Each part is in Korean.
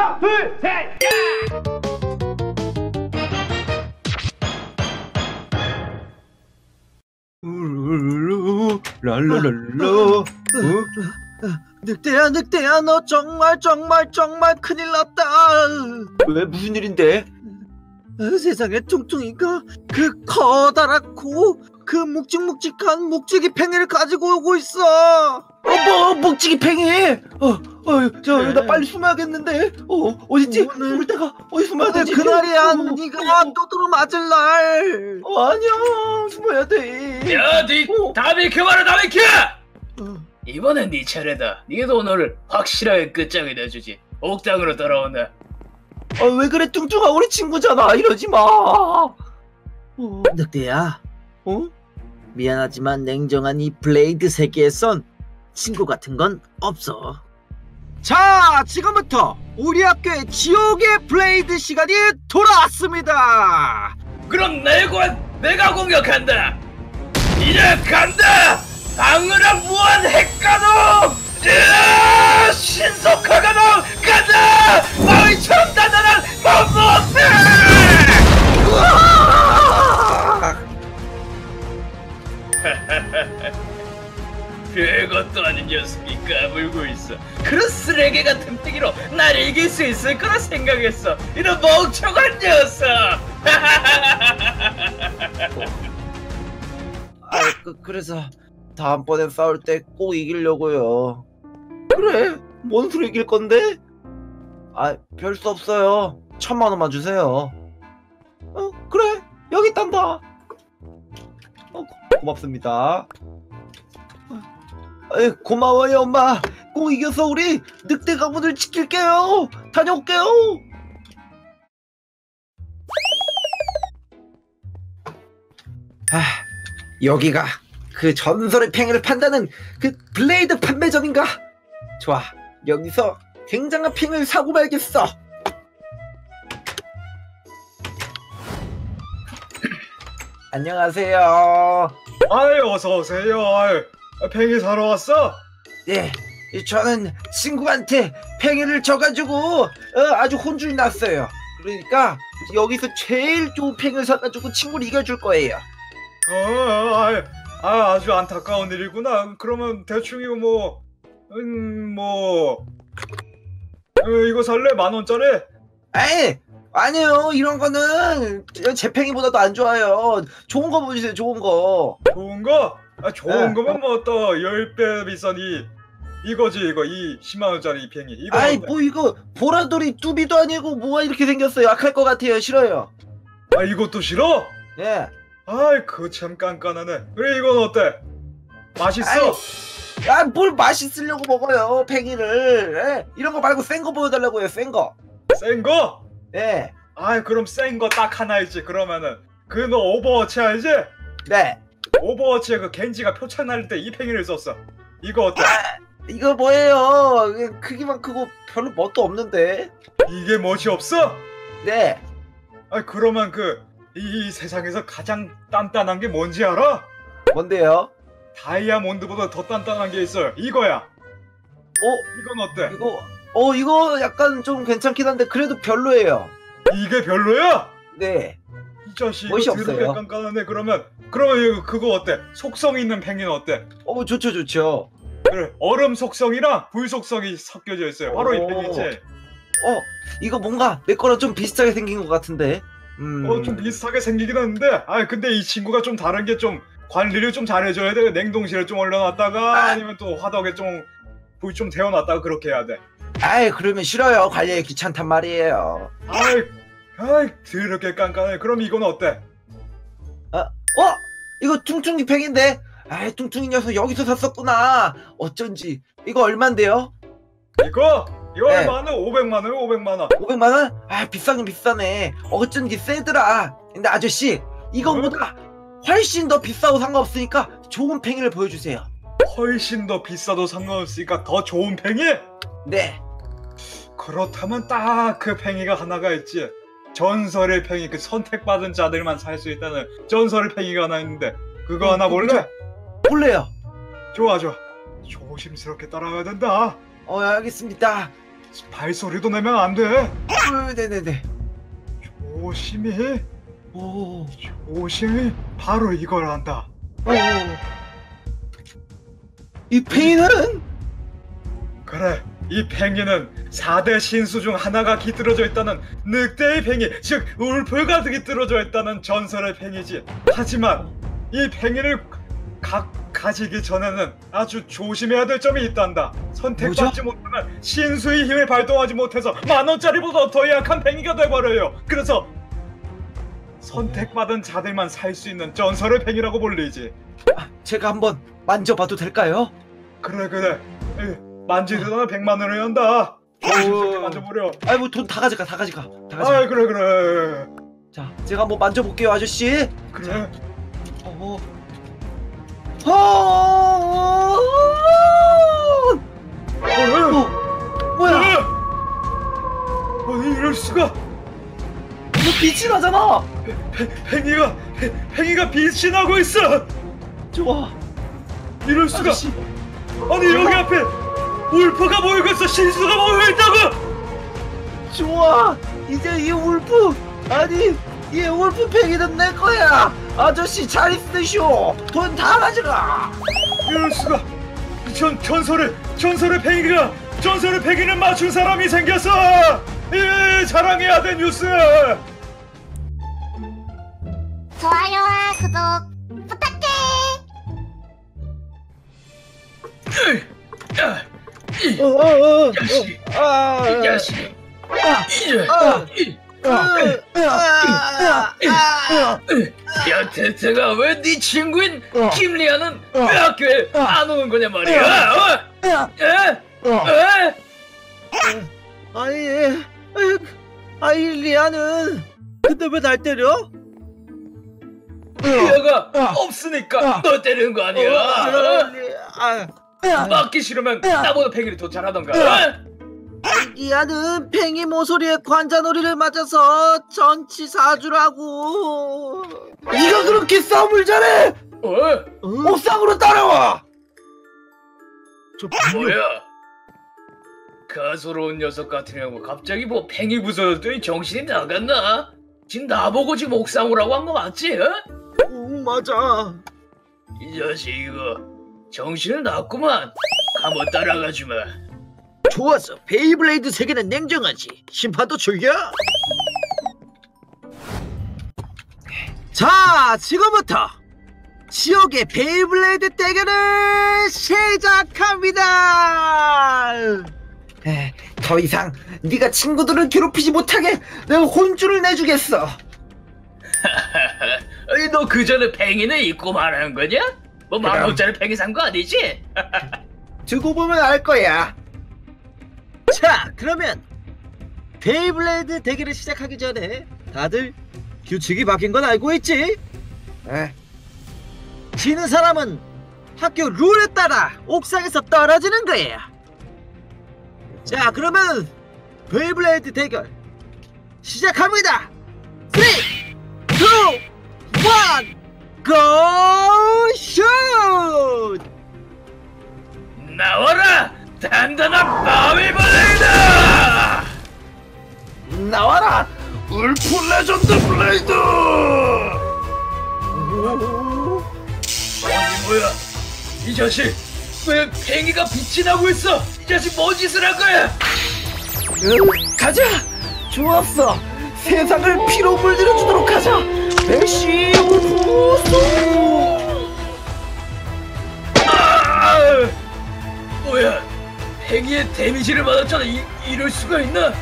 하나, 둘, 셋. 우르르르 랄랄랄라 어? 늑대야 늑대야 너 정말 정말 정말 큰일 났다 왜 무슨 일인데? 어, 세상에 퉁퉁이가 그 커다랗고 그 묵직묵직한 묵직이 팽이를 가지고 오고 있어 어, 뭐 묵직이 팽이? 어, 어, 저, 그래. 나 빨리 숨어야겠는데. 어, 어딨지? 오늘- 숨을 데가 어디 숨어야 오늘 되지? 그날이야 어, 네가 또들어 맞을 날 어, 아니야, 숨어야 돼. 야, 니, 어. 다 비켜 봐라, 다 비켜! 어, 이번엔 네 차례다. 니도 오늘 확실하게 끝장을 내주지. 옥당으로 돌아온다. 아, 왜 그래, 뚱뚱아, 우리 친구잖아. 이러지 마. 어, 늑대야 어? 미안하지만 냉정한 이 블레이드 세계에선 친구 같은 건 없어. 자, 지금부터 우리 학교의 지옥의 블레이드 시간이 돌아왔습니다. 그럼 내관 내가 공격한다. 이제 간다. 방울한 무한 핵가동. 으아! 신속화가동 간다. 마의처럼 단단한 맘모스. 이길 수 있을 거라 생각했어. 이런 멍청한 녀석. 아, 그, 그래서 다음번에 싸울 때 꼭 이기려고요. 그래, 뭔 수로 이길 건데? 아, 별 수 없어요. 천만 원만 주세요. 어, 그래, 여기 있단다. 어, 고- 고맙습니다. 에, 고마워요, 엄마. 꼭 이겨서 우리 늑대 가문을 지킬게요. 다녀올게요. 아, 여기가 그 전설의 팽이를 판다는 그 블레이드 판매점인가? 좋아, 여기서 굉장한 팽이를 사고 말겠어. 안녕하세요. 아이 어서 오세요. 팽이 사러 왔어? 예, 저는 친구한테 팽이를 져가지고 어, 아주 혼쭐이 났어요. 그러니까 여기서 제일 좋은 팽이를 사가지고 친구를 이겨줄 거예요. 어, 아이, 아, 아주 안타까운 일이구나. 그러면 대충 이거 뭐, 음, 뭐, 어, 이거 살래 만 원짜리? 에이, 아니에요. 이런 거는 제 팽이보다도 안 좋아요. 좋은 거 보여주세요. 좋은 거. 좋은 거? 아, 좋은 네. 거면 뭐 또 10배 비싼 이 이거지 이거 이 10만 원짜리 이 팽이. 이거 아이? 뭐 이거 보라돌이 뚜비도 아니고 뭐가 이렇게 생겼어요. 약할 것 같아요. 싫어요. 아, 이것도 싫어? 예. 아이, 그 참 깐깐하네. 그래, 이건 어때? 맛있어? 아이, 아, 뭘 맛있으려고 먹어요. 팽이를. 예? 이런 거 말고 센 거 보여달라고요. 센 거. 센 거? 예. 아이, 그럼 센 거 딱 하나 있지. 그러면은 그너 오버워치 알지? 네. 오버워치에 그 겐지가 표창 날릴 때 이 팽이를 썼어. 이거 어때? 아, 이거 뭐예요? 크기만 크고 별로 멋도 없는데. 이게 멋이 없어? 네. 아 그러면 그 이 세상에서 가장 단단한 게 뭔지 알아? 뭔데요? 다이아몬드보다 더 단단한 게 있어요. 이거야. 어? 이건 어때? 이거 어 이거 약간 좀 괜찮긴 한데 그래도 별로예요. 이게 별로야? 네. 이 자식 멋이 없어요. 깐깐하네. 그러면 그러면 이거 그거 어때? 속성 있는 팽이는 어때? 어 좋죠 좋죠. 그래 얼음 속성이랑 불 속성이 섞여져 있어요. 바로 이 오. 팽이지. 어 이거 뭔가 내 거랑 좀 비슷하게 생긴 것 같은데. 음. 어좀 비슷하게 생기긴 하는데 아 근데 이 친구가 좀 다른 게 좀 관리를 좀 잘해줘야 돼 냉동실에 좀 얼려놨다가 아. 아니면 또 화덕에 좀 불 좀 데워놨다가 그렇게 해야 돼 아이 그러면 싫어요. 관리하기 귀찮단 말이에요. 아이 아이 더럽게 깐깐해 그럼 이건 어때 어 이거 퉁퉁이 팽인데. 아이 퉁퉁이 녀석 여기서 샀었구나. 어쩐지 이거 얼만데요? 이거 이거 네. 얼마나 500만 원 500만 원 500만 원? 아 비싸긴 비싸네. 어쩐지 세더라. 근데 아저씨 이거보다 훨씬 더 비싸고 상관없으니까 좋은 팽이를 보여주세요. 훨씬 더 비싸도 상관없으니까 더 좋은 팽이 네. 그렇다면 딱 그 팽이가 하나가 있지 전설의 팽이 그 선택받은 자들만 살 수 있다는 전설의 팽이가 하나 있는데 그거 어, 하나 볼래? 볼래요. 좋아 좋아 조심스럽게 따라가야 된다 어 알겠습니다. 발소리도 내면 안 돼. 어, 네네네. 조심히, 오, 조심히 바로 이걸 한다. 오. 이 팽이는 그래, 이 팽이는 4대 신수 중 하나가 깃들어져 있다는 늑대의 팽이, 즉 울프가 깃들어져 있다는 전설의 팽이지. 하지만 이 팽이를 가, 가지기 전에는 아주 조심해야 될 점이 있단다. 선택받지 못하면 신수의 힘을 발동하지 못해서 만 원짜리보다 더 약한 팽이가 돼버려요. 그래서 선택받은 자들만 살 수 있는 전설의 팽이라고 불리지. 제가 한번 만져봐도 될까요? 그래 그래. 에, 만지려면 100만 원을 한다. 조심스럽게 만져보려. 아이 뭐 돈 다 가져가 다 가져가 다 가져가. 아 그래 그래 자, 제가 한번 만져볼게요, 아저씨. 그래. 어. 어. 어. 뭐야? 아니 이럴 수가 이거 빛이 나잖아. 팽이가 팽이가 빛이 나고 있어. 좋아. 이럴 수가 아저씨. 아니 여기 앞에 울프가 모이고 있어 신수가 모이고 있다고. 좋아. 이제 이 울프 아니 이 울프 팽이는 내 거야. 아저씨 잘 있으시오. 돈 다 가져가. 이럴 수가 전 전설의 전설의 팽이가 전설의 팽이를 맞춘 사람이 생겼어. 예 자랑해야 돼 뉴스. 좋아요와 구독 어, 어, 어. 자식, 아, 이 자식. 이, 아. 이, 아, 아, 야, 대체가 왜 네 친구인 어. 김리아는 어. 왜 학교에 안 오는 거냐 말이야? 어? 에? 어. 에? 아니, 아이 리아는 근데 왜 날 때려? 리아가 어. 없으니까 어. 너 때리는 거 아니야? 아, 어? 맞기 싫으면 나보다 팽이를 더 잘하던가. 어? 리아는 팽이 모서리에 관자놀이를 맞아서 전치 사주라고. 네가 그렇게 싸움을 잘해. 어? 어? 옥상으로 따라와. 저 분명 뭐야? 가소로운 녀석 같으니라고 갑자기 뭐 팽이 부서졌더니 정신이 나갔나? 지금 나보고 지금 옥상 오라고 한 거 맞지? 어? 응, 맞아. 이 자식 이거 정신을 놨구만 한번 따라가 주마 좋았어. 베이블레이드 세계는 냉정하지. 심판도 즐겨. 자, 지금부터 지옥의 베이블레이드 대결을 시작합니다. 에, 더 이상 네가 친구들을 괴롭히지 못하게 내가 혼쭐을 내주겠어. 너 그 전에 팽이는 있고 말하는 거냐? 뭐. 만원짜리 팽이 산 거 아니지? 두고 보면 알 거야. 자, 그러면 베이블레이드 대결을 시작하기 전에 다들 규칙이 바뀐 건 알고 있지? 에, 지는 사람은 학교 룰에 따라 옥상에서 떨어지는 거예요. 자, 그러면 베이블레이드 대결 시작합니다. 3, 2, 1, 고! 슛! 나와라 단단한 바위벌레이다 나와라 울프 레전드 블레이드. 아니 뭐야 이 자식 왜 팽이가 빛이 나고 있어 이 자식 뭔 짓을 한 거야 으, 가자. 좋았어. 세상을 피로 물들여 주도록 하자. 메시 울프 소. 팽이의 데미지를 받았잖아. 이, 이럴 수가 있나?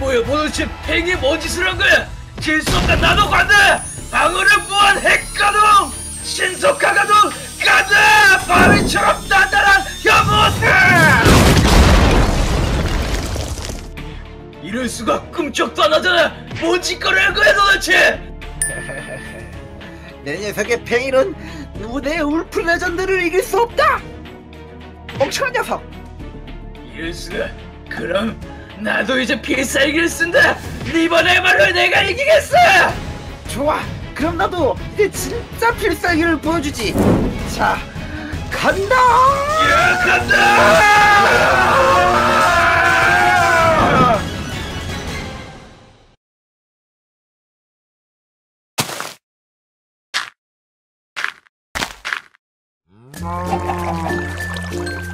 뭐야 도대체 팽이에 뭔 짓을 한 거야? 질수 없다 나도 간다! 방어를 무한 핵가동! 신속가가동! 가자 바위처럼 단단한 혐오스! 이럴 수가 꿈쩍도 안 하잖아. 뭔 짓거리 한 거야 도대체? 내 녀석의 팽이는 무대 울프 레전드를 이길 수 없다. 멍청한 녀석. 필살기를 그럼 나도 이제 필살기를 쓴다! 이번에말로 내가 이기겠어! 좋아! 그럼 나도 이제 진짜 필살기를 보여주지! 자, 간다! 야, 간다! 음...